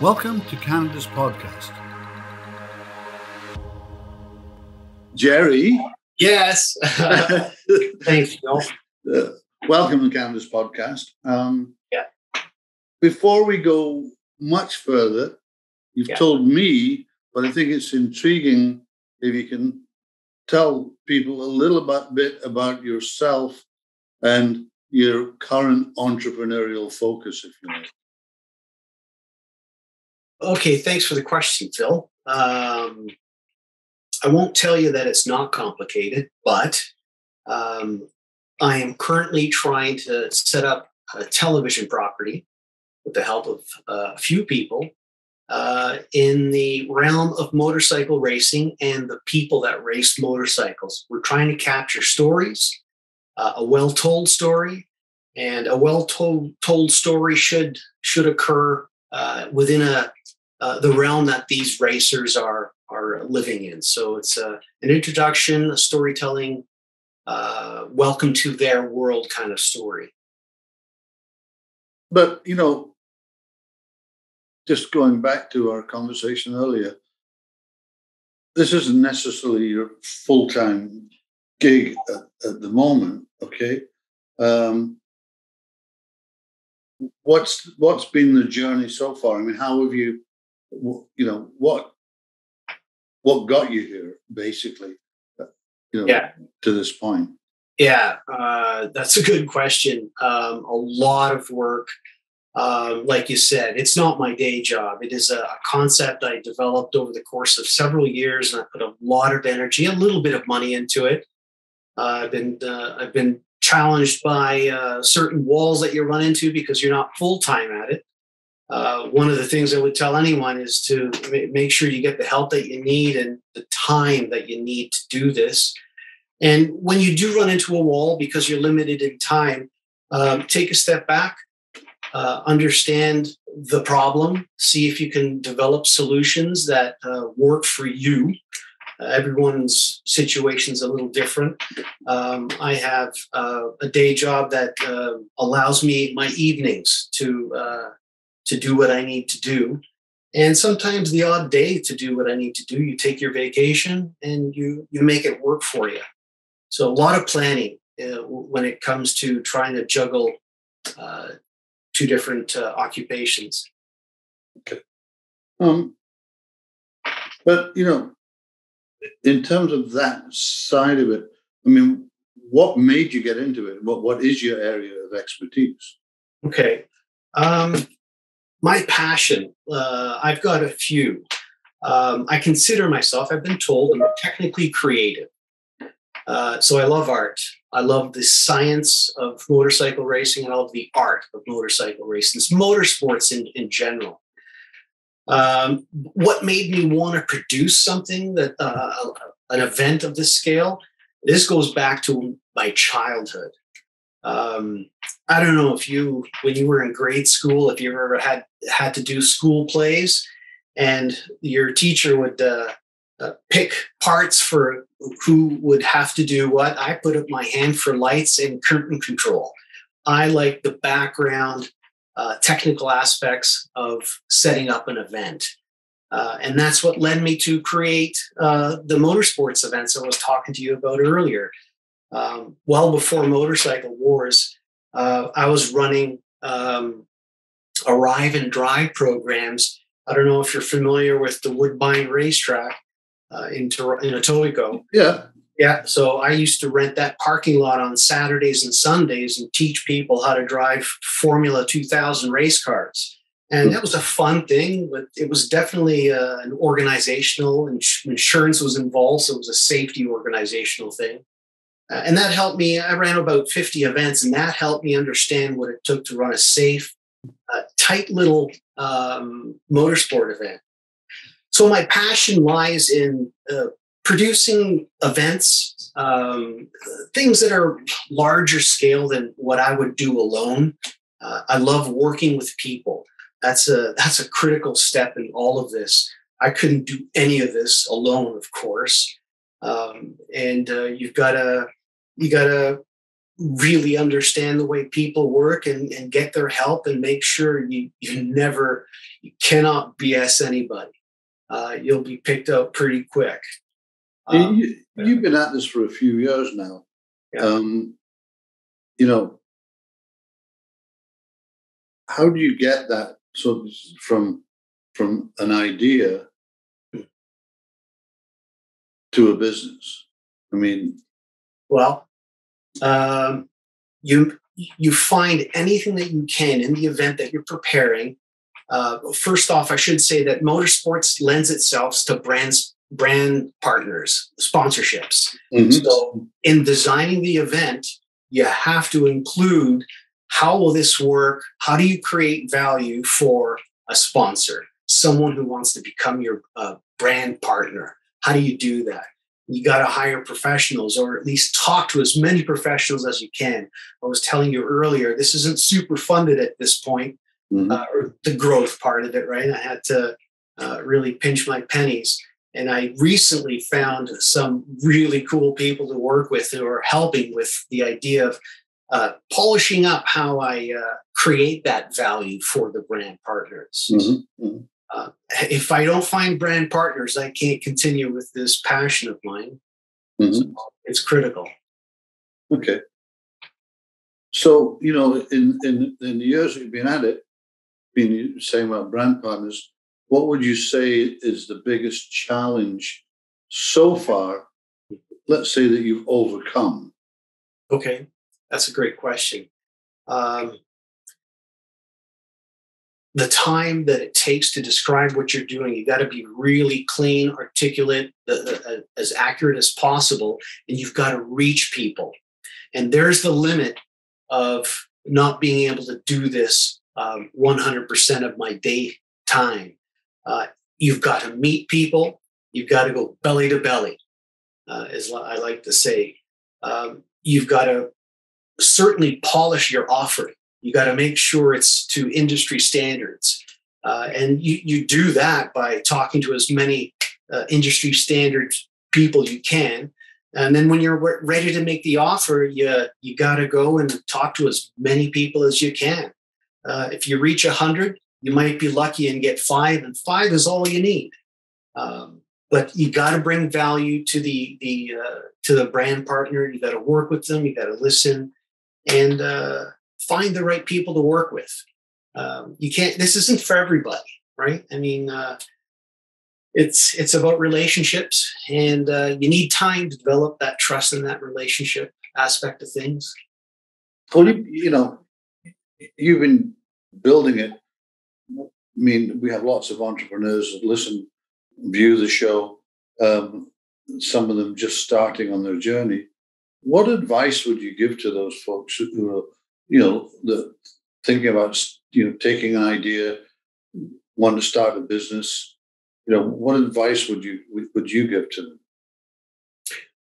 Welcome to Canada's podcast. Jerry. Yes. Thanks, Phil. Uh, welcome to Canada's podcast. Um, Yeah. Before we go much further, you've Yeah. told me, but I think it's intriguing if you can tell people a little bit, bit about yourself and your current entrepreneurial focus, if you like. Okay, thanks for the question, Phil. Um, I won't tell you that it's not complicated, but um, I am currently trying to set up a television property with the help of uh, a few people uh, in the realm of motorcycle racing and the people that race motorcycles. We're trying to capture stories, uh, a well-told story, and a well-told told story should should occur uh, within a uh, the realm that these racers are are living in. So it's uh, an introduction, a storytelling, uh, welcome to their world kind of story. But, you know, just going back to our conversation earlier, this isn't necessarily your full time gig at, at the moment, okay? Um, what's what's been the journey so far? I mean, how have you, you know, what what got you here, basically, uh, you know, Yeah. to this point? Yeah, uh, that's a good question. Um, a lot of work. Um, like you said, it's not my day job. It is a, a concept I developed over the course of several years, and I put a lot of energy, a little bit of money into it. Uh, I've been uh, I've been challenged by uh, certain walls that you run into because you're not full time at it. Uh, one of the things I would tell anyone is to ma- make sure you get the help that you need and the time that you need to do this. And when you do run into a wall because you're limited in time, um, take a step back, uh, understand the problem, see if you can develop solutions that uh, work for you. Uh, everyone's situation is a little different. Um, I have uh, a day job that uh, allows me my evenings to uh, to do what I need to do, and sometimes the odd day to do what I need to do. You take your vacation and you you make it work for you. So a lot of planning uh, when it comes to trying to juggle uh, two different uh, occupations. Um, but you know, in terms of that side of it, I mean, what made you get into it? What what is your area of expertise? Okay. Um, my passion, uh, I've got a few. Um, I consider myself, I've been told, I'm technically creative. Uh, so I love art. I love the science of motorcycle racing and I love the art of motorcycle racing. It's motorsports in, in general. Um, what made me want to produce something that uh, an event of this scale? This goes back to my childhood. Um, I don't know if you, when you were in grade school, if you ever had had to do school plays, and your teacher would uh, uh, pick parts for who would have to do what. I put up my hand for lights and curtain control. I like the background, uh, technical aspects of setting up an event. Uh, and that's what led me to create uh, the motorsports events I was talking to you about earlier. Um, well before Motorcycle Wars, uh, I was running um, arrive and drive programs. I don't know if you're familiar with the Woodbine Racetrack uh, in, Tor- in Etobicoke. Yeah, Yeah, so I used to rent that parking lot on Saturdays and Sundays and teach people how to drive Formula 2000 race cars. And that was a fun thing, but it was definitely uh, an organizational, ins- insurance was involved, so it was a safety organizational thing. Uh, and that helped me. I ran about 50 events, and that helped me understand what it took to run a safe, uh, tight little um, motorsport event. So my passion lies in uh, producing events, um, things that are larger scale than what I would do alone. Uh, I love working with people. That's a that's a critical step in all of this. I couldn't do any of this alone, of course. Um, and uh, you've got to you got to really understand the way people work and, and get their help and make sure you, you never, you cannot BS anybody. Uh, you'll be picked out pretty quick. Um, you, have been at this for a few years now. Yeah. Um, you know, how do you get that sort of from from an idea to a business? I mean, well, um, you you find anything that you can in the event that you're preparing. Uh, first off, I should say that motorsports lends itself to brands brand partners sponsorships. Mm-hmm. So, in designing the event, you have to include how will this work? How do you create value for a sponsor, someone who wants to become your uh, brand partner? How do you do that? You got to hire professionals or at least talk to as many professionals as you can. I was telling you earlier, this isn't super funded at this point, mm-hmm. uh, or the growth part of it, right? I had to uh, really pinch my pennies. And I recently found some really cool people to work with who are helping with the idea of uh, polishing up how I uh, create that value for the brand partners. Mm-hmm. Mm-hmm. Uh, if I don't find brand partners, I can't continue with this passion of mine. Mm-hmm. So it's critical. Okay. So you know, in in in the years you've been at it, been saying about brand partners, what would you say is the biggest challenge so far? Let's say that you've overcome. Okay. That's a great question. Um, the time that it takes to describe what you're doing, you got to be really clean, articulate, uh, as accurate as possible, and you've got to reach people. And there's the limit of not being able to do this um, 100% of my day time. Uh, you've got to meet people. You've got to go belly to belly, uh, as I like to say. Um, you've got to certainly polish your offering. You got to make sure it's to industry standards. Uh, and you, you do that by talking to as many uh, industry standard people you can. And then when you're ready to make the offer, you, you got to go and talk to as many people as you can. Uh, if you reach 100, you might be lucky and get five, and five is all you need. Um, but you got to bring value to the the uh, to the brand partner. You got to work with them. You got to listen and uh, find the right people to work with. Um, you can't. This isn't for everybody, right? I mean, uh, it's it's about relationships, and uh, you need time to develop that trust in that relationship aspect of things. Well, you, you know, you've been building it. I mean, we have lots of entrepreneurs that listen, view the show. Um, some of them just starting on their journey. What advice would you give to those folks who are, you know, the, thinking about you know taking an idea, want to start a business? You know, what advice would you would you give to them?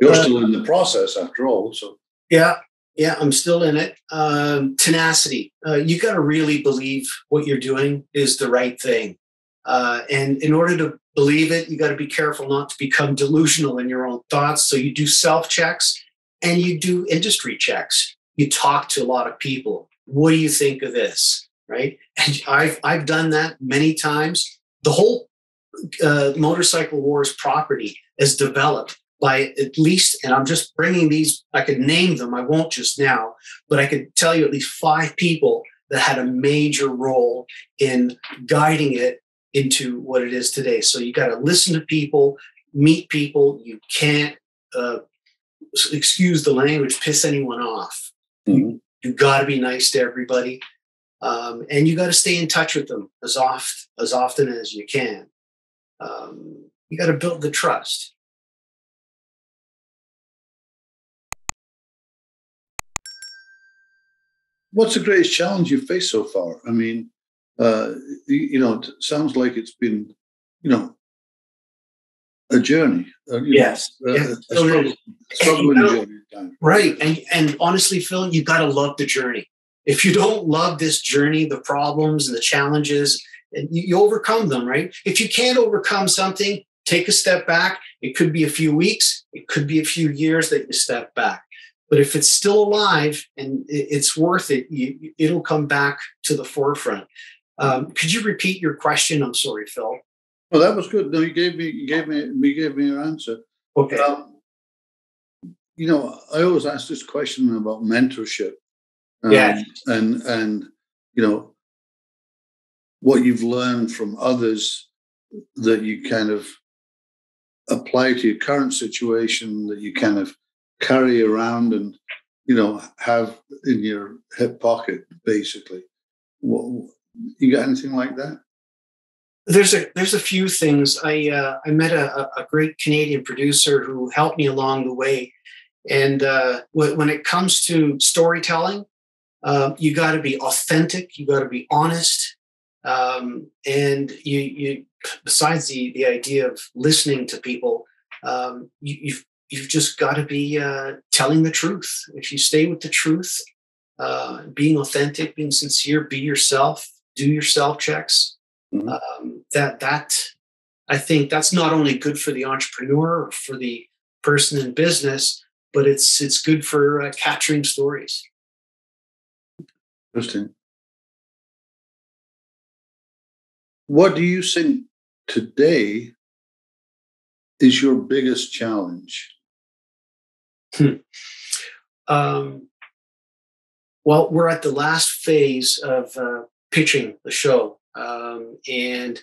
You're uh, still in the process, after all. So yeah, yeah, I'm still in it. Um, tenacity. Uh, you got to really believe what you're doing is the right thing. Uh, and in order to believe it, you got to be careful not to become delusional in your own thoughts. So you do self checks and you do industry checks. You talk to a lot of people. What do you think of this? Right. And I've, I've done that many times. The whole uh, motorcycle wars property is developed by at least, and I'm just bringing these, I could name them, I won't just now, but I could tell you at least five people that had a major role in guiding it into what it is today. So you got to listen to people, meet people. You can't uh, excuse the language, piss anyone off. Mm-hmm. You got to be nice to everybody, um, and you got to stay in touch with them as oft as often as you can. Um, you got to build the trust. What's the greatest challenge you've faced so far? I mean, uh, you, know, it sounds like it's been, you know, a journey. Uh, yes, know, yeah. a, struggle, struggling you journey. Right, and and honestly, Phil, you got to love the journey. If you don't love this journey, the problems and the challenges, and you, you overcome them. Right. If you can't overcome something, take a step back. It could be a few weeks. It could be a few years that you step back. but if it's still alive and it's worth it, you, it'll come back to the forefront. Um, could you repeat your question? I'm sorry, Phil. Well, that was good. No, you gave me, you gave me, you gave me your answer. Okay. Um, you know, I always ask this question about mentorship. Um, yeah. And and you know what you've learned from others that you kind of apply to your current situation that you kind of carry around and you know have in your hip pocket basically what, you got anything like that there's a there's a few things i uh, i met a, a great canadian producer who helped me along the way and uh, when it comes to storytelling uh, you got to be authentic you got to be honest um, and you you besides the the idea of listening to people um, you, you've you've just got to be uh, telling the truth. If you stay with the truth, uh, being authentic, being sincere, be yourself, do your self checks. Mm-hmm. Um, that that I think that's not only good for the entrepreneur or for the person in business, but it's it's good for uh, capturing stories. Interesting. What do you think today is your biggest challenge? Hmm. Um, well, we're at the last phase of uh, pitching the show, um, and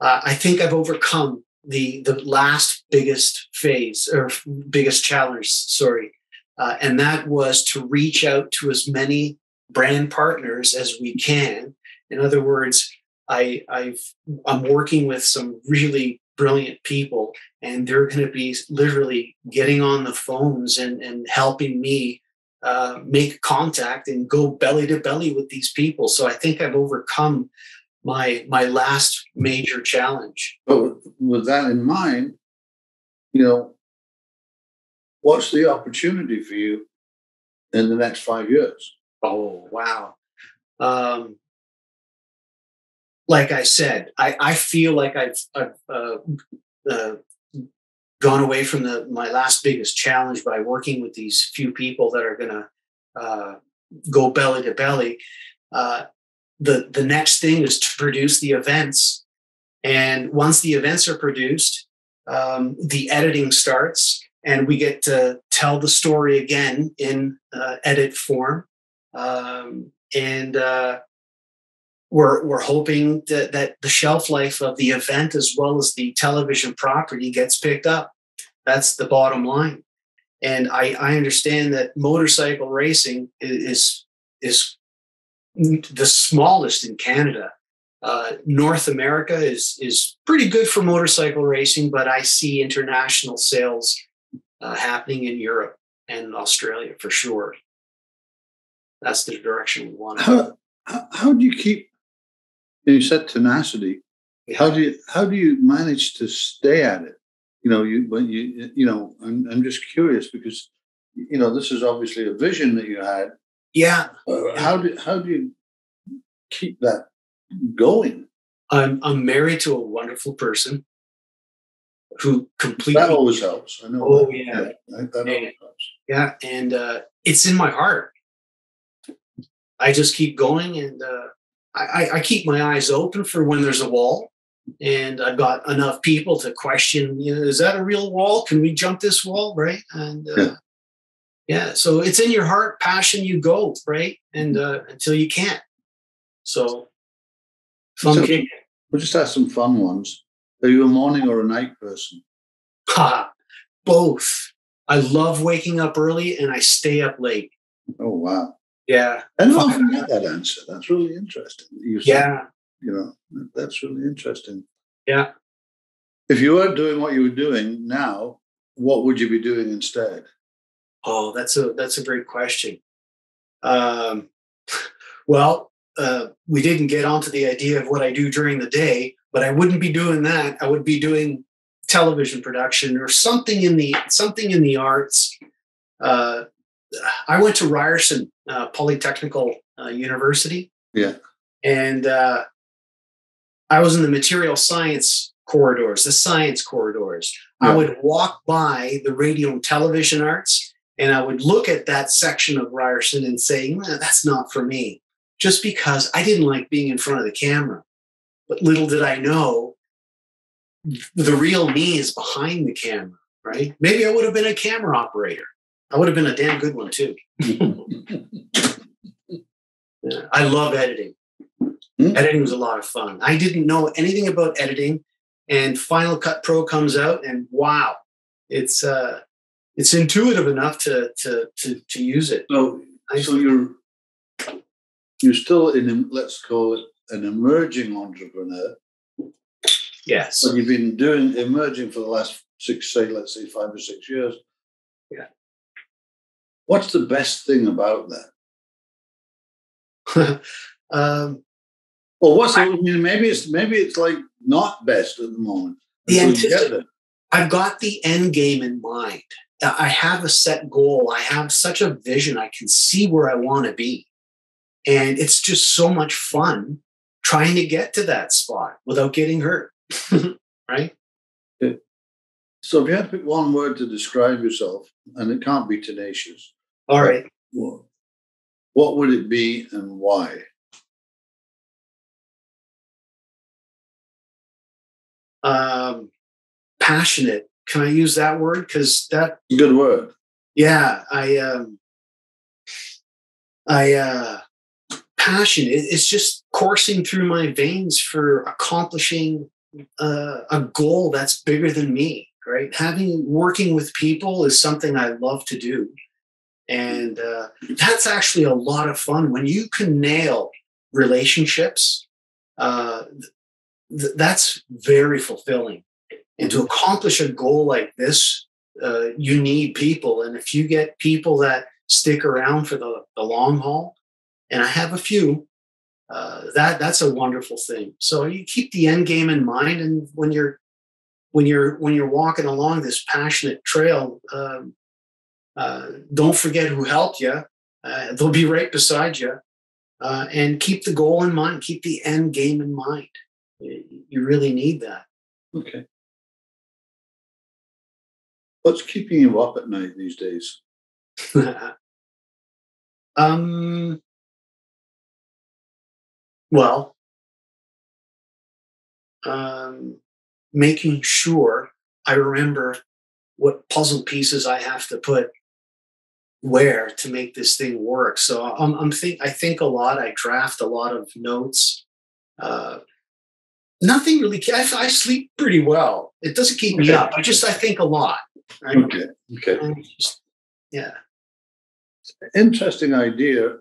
uh, I think I've overcome the the last biggest phase or biggest challenge. Sorry, uh, and that was to reach out to as many brand partners as we can. In other words, I, I've I'm working with some really brilliant people and they're going to be literally getting on the phones and, and helping me uh, make contact and go belly to belly with these people so i think i've overcome my my last major challenge but with that in mind you know what's the opportunity for you in the next five years? Oh wow. Um, like I said, I, I feel like I've, I've uh, uh, gone away from the my last biggest challenge by working with these few people that are going to uh, go belly to belly. Uh, the the next thing is to produce the events, and once the events are produced, um, the editing starts, and we get to tell the story again in uh, edit form. Um, and uh, we're, we're hoping that, that the shelf life of the event as well as the television property gets picked up. That's the bottom line. And I, I understand that motorcycle racing is, is the smallest in Canada. Uh, North America is, is pretty good for motorcycle racing, but I see international sales uh, happening in Europe and Australia for sure. That's the direction we want. How, how, how do you keep you said tenacity. Yeah. How do you how do you manage to stay at it? You know, you when you you know, I'm I'm just curious because you know this is obviously a vision that you had. Yeah. Uh, how do how do you keep that going? I'm I'm married to a wonderful person who completely that always helps. I know. Oh that. yeah, yeah that, that and, helps. Yeah, and uh, it's in my heart. I just keep going, and uh, I, I keep my eyes open for when there's a wall and I've got enough people to question, you know, is that a real wall? Can we jump this wall? Right. And uh, yeah. yeah. so it's in your heart, passion, you go, right? And uh, until you can't. So fun so, We'll just have some fun ones. Are you a morning or a night person? Ha, both. I love waking up early and I stay up late. Oh wow. Yeah. I don't often get that answer. That's really interesting. You said, yeah. You know, that's really interesting. Yeah. If you weren't doing what you were doing now, what would you be doing instead? Oh, that's a that's a great question. Um, well, uh, we didn't get onto the idea of what I do during the day, but I wouldn't be doing that. I would be doing television production or something in the something in the arts. Uh, I went to Ryerson uh, Polytechnical uh, University. Yeah. And uh, I was in the material science corridors, the science corridors. Yeah. I would walk by the radio and television arts, and I would look at that section of Ryerson and say, that's not for me, just because I didn't like being in front of the camera. But little did I know, the real me is behind the camera, right? Maybe I would have been a camera operator. I would have been a damn good one too. yeah, I love editing. Mm-hmm. Editing was a lot of fun. I didn't know anything about editing, and Final Cut Pro comes out, and wow, it's uh, it's intuitive enough to to to, to use it. So, so you're you're still in let's call it an emerging entrepreneur. Yes, but you've been doing emerging for the last six, say, let's say five or six years. Yeah. What's the best thing about that? um, well, what's I, I mean, maybe it's maybe it's like not best at the moment. The antici- I've got the end game in mind. I have a set goal. I have such a vision. I can see where I want to be. And it's just so much fun trying to get to that spot without getting hurt. right? So if you had to pick one word to describe yourself, and it can't be tenacious. All right. What would it be and why? Um, passionate can I use that word? Because that good word. Yeah, I um, I uh, passion. It, it's just coursing through my veins for accomplishing uh, a goal that's bigger than me. Right, having working with people is something I love to do, and uh, that's actually a lot of fun when you can nail relationships. Uh, th- that's very fulfilling and to accomplish a goal like this, uh, you need people. And if you get people that stick around for the, the long haul, and I have a few, uh, that that's a wonderful thing. So you keep the end game in mind, and when you're when you're when you're walking along this passionate trail, um, uh, don't forget who helped you. Uh, they'll be right beside you, uh, and keep the goal in mind. Keep the end game in mind. You really need that. Okay. What's keeping you up at night these days? um, well, um, making sure I remember what puzzle pieces I have to put where to make this thing work. So I'm, I'm think I think a lot. I draft a lot of notes. Uh, nothing really. I, I sleep pretty well. It doesn't keep me up. I just I think a lot. Right? Okay. Okay. Just, yeah. Interesting idea.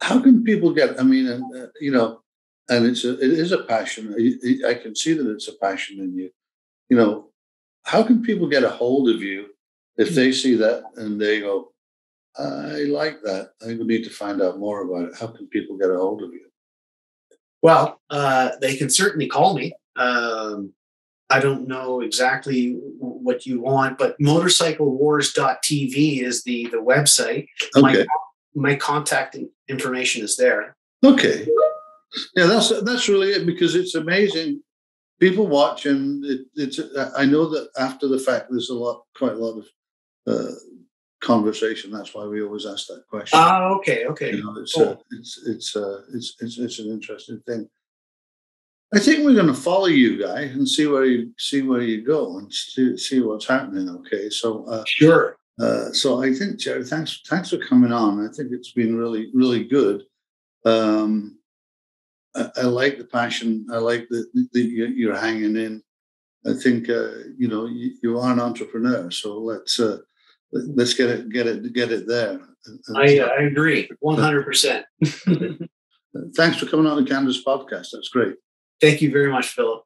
How can people get? I mean, uh, you know, and it's a, it is a passion. I, I can see that it's a passion in you. You know, how can people get a hold of you if they see that and they go, I like that. I think we need to find out more about it. How can people get a hold of you? Well, uh, they can certainly call me. Um, I don't know exactly what you want, but motorcyclewars.tv is the the website. Okay. My, my contact information is there. Okay. Yeah, that's that's really it because it's amazing. People watch, and it, it's. I know that after the fact, there's a lot, quite a lot of uh, conversation. That's why we always ask that question. Ah, okay, okay. You know, it's cool. uh, it's it's, uh, it's it's it's an interesting thing. I think we're going to follow you, guy, and see where you see where you go and see, see what's happening. Okay, so uh, sure. Uh, so I think Jerry, thanks thanks for coming on. I think it's been really really good. Um, I, I, like the passion. I like that you're hanging in. I think uh, you know you, you, are an entrepreneur. So let's uh, let's get it get it get it there. I, I agree, one hundred percent. Thanks for coming on the Canada's podcast. That's great. Thank you very much, Philip.